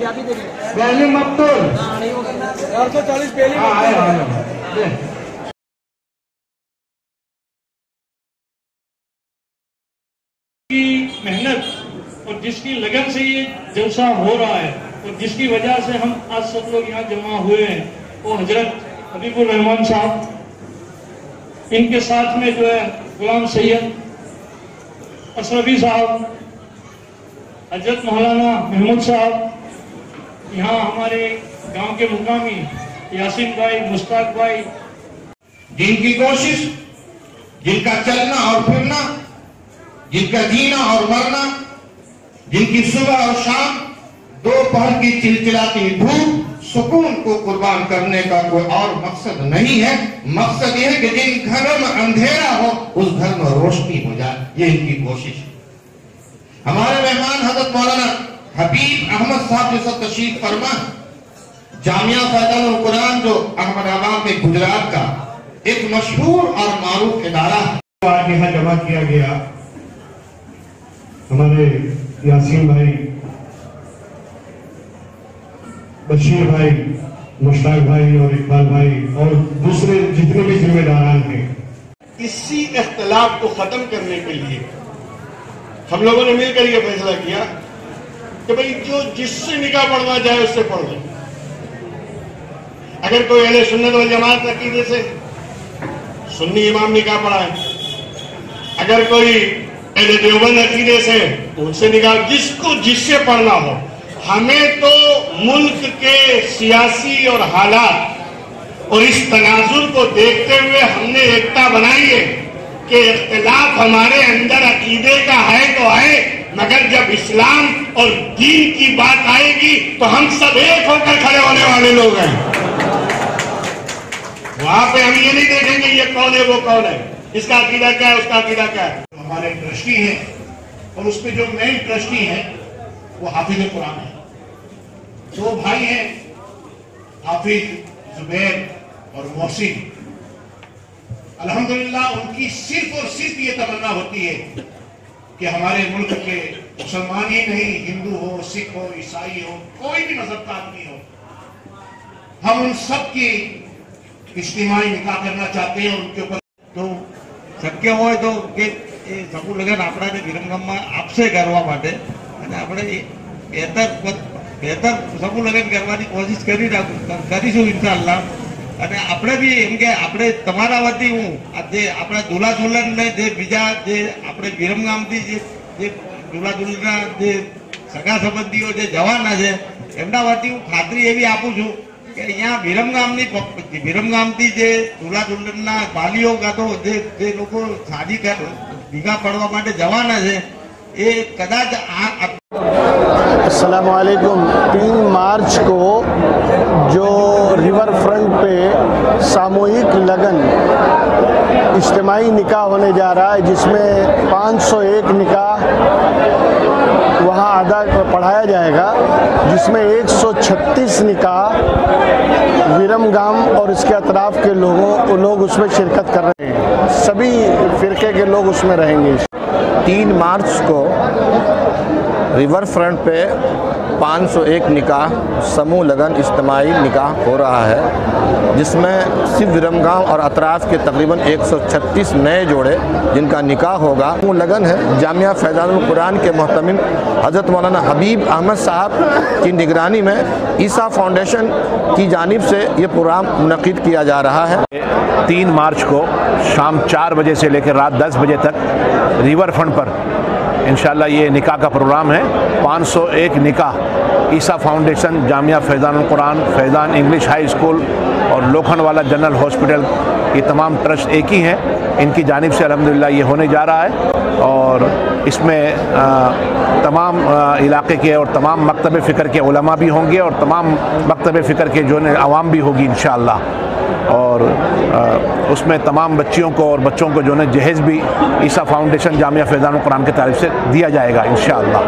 پہلی مقتول چار سو چالیس پہلی آئے آئے کی محنت اور جس کی لگن سے یہ جلسہ ہو رہا ہے اور جس کی وجہ سے ہم آج سب لوگ یہاں جمع ہوئے ہیں وہ حضرت حبیب الرحمان صاحب ان کے ساتھ میں جو ہے غلام سید اشرفی صاحب حضرت مولانا محمود صاحب یہاں ہمارے گاؤں کے مقامی یاسین بھائی مشتاق بھائی جن کی کوشش، جن کا چلنا اور پھرنا، جن کا جینا اور مرنا، جن کی صبح اور شام دو پہر کی چلچلاتی دھوپ، سکون کو قربان کرنے کا کوئی اور مقصد نہیں ہے۔ مقصد یہ ہے کہ جن گھروں میں اندھیرا ہو، اس گھر میں روشنی ہو جائے۔ یہ ان کی کوشش ہمارے مہمان حضرت مولانا حبیب احمد صاحب جو سب تشریف فرما جامعہ فیضان القرآن جو احمد آباد میں گجرات کا ایک مشہور اور معروف ادارہ ہے۔ آج یہاں جمع کیا گیا۔ ہمارے یاسین بھائی بشیر بھائی مشتاق بھائی اور اقبال بھائی اور دوسرے جتنے بھی ذمہ داران ہیں۔ اسی اختلاف کو ختم کرنے کے لیے ہم لوگوں نے مل کر یہ فیصلہ کیا کہ بھئی جو جس سے نکاح پڑھنا چاہے اس سے پڑھ لیں۔ اگر کوئی اہل سنت و جماعت عقیدے سے سنی امام نکاح پڑھا ہے اگر کوئی اہل دیوبند عقیدے سے تو ان سے نکاح، جس کو جس سے پڑھنا ہو۔ ہمیں تو ملک کے سیاسی اور حالات اور اس تناظر کو دیکھتے ہوئے ہم نے ایکتا بنائی ہے کہ اختلاف ہمارے اندر عقیدے کا ہے تو ہے۔ مگر جب اسلام اور دین کی بات آئے گی تو ہم سب ایک ہو کر کھڑے ہونے والے لوگ ہیں۔ وہاں پہ ہم یہ نہیں دیکھیں گے یہ کون ہے، وہ کون ہے۔ اس کا عقیدہ کیا ہے، اس کا عقیدہ کیا ہے۔ ہمارے ٹرسٹی ہیں اور اس پہ جو مین ٹرسٹی ہیں، وہ حافظ قرآن ہے دو بھائی ہیں، حافظ زبیر اور محسن۔ الحمدللہ، ان کی صرف اور صرف یہ تمنا ہوتی ہے کہ ہمارے ملک کے مسلمان ہی نہیں ہندو ہو سکھ ہو عیسائی ہو کوئی بھی مذہب کا آدمی ہو ہم ان سب کی اجتماعی نکاح کرنا چاہتے ہیں ان کے اوپر તો શક્ય હોય તો કે એ સમૂહ લગ્ન આપણાને વિરમગામમાં આપશે કરવા માટે અને આપણે એ બહેતર બહેતર સમૂહ લગ્ન કરવાની કોશિશ કરી રાખું કરીશું ઇન્શાલ્લાહ અને આપણે બી એમ કે આપણે તમારા વતી હું જે આપણા દુલા દુલ્હનને જે બીજા જે આપણે વિરમગામથી જે જે દુલા દુલ્હનના જે સગા સંબંધીઓ જે જવાના છે, એમના વતી હું ખાતરી એવી આપું છું કે અહીંયા વિરમગામની વિરમગામથી જે દુલા દુલ્હનના વાલીઓ કાં તો જે જે લોકો સાદી ભીગા પડવા માટે જવાના છે, એ કદાચ આ السلام علیکم۔ تین مارچ کو جو ریور فرنٹ پہ ساموہک لگن اجتماعی نکاح ہونے جا رہا ہے، جس میں پانچ سو ایک نکاح وہاں ادا پڑھایا جائے گا، جس میں ایک سو چھتیس نکاح ویرم گام اور اس کے اطراف کے لوگوں، لوگ اس میں شرکت کر رہے ہیں۔ سبھی فرقے کے لوگ اس میں رہیں گے۔ تین مارچ کو ریور فرنٹ پہ پانچ سو ایک نکاح، سموہ لگن اجتماعی نکاح ہو رہا ہے، جس میں صرف ورمگاؤں اور اطراف کے تقریباً ایک سو چھتیس نئے جوڑے جن کا نکاح ہوگا۔ سموہ لگن ہے، جامعہ فیضان القرآن کے محتمم حضرت مولانا حبیب احمد صاحب کی نگرانی میں عیسیٰ فاؤنڈیشن کی جانب سے یہ پروگرام منعقد کیا جا رہا ہے۔ تین مارچ کو شام چار بجے سے لے کر رات دس بجے تک ریور فرنٹ پر انشاءاللہ یہ نکاح کا پروگرام ہے۔ پانچ سو ایک نکاح۔ عیسیٰ فاؤنڈیشن، جامعہ فیضان القرآن، فیضان انگلش ہائی اسکول اور لوکھنڈ والا جنرل ہاسپٹل یہ تمام ٹرسٹ ایک ہی ہیں۔ ان کی جانب سے الحمدللہ یہ ہونے جا رہا ہے اور اس میں تمام علاقے کے اور تمام مکتب فکر کے علماء بھی ہوں گے اور تمام مکتب فکر کے جو عوام بھی ہوگی انشاءاللہ۔ اور اس میں تمام بچیوں کو اور بچوں کو جو ہے جہیز بھی عیسیٰ فاؤنڈیشن جامعہ فیضان القرآن کی تعریف سے دیا جائے گا انشاءاللہ۔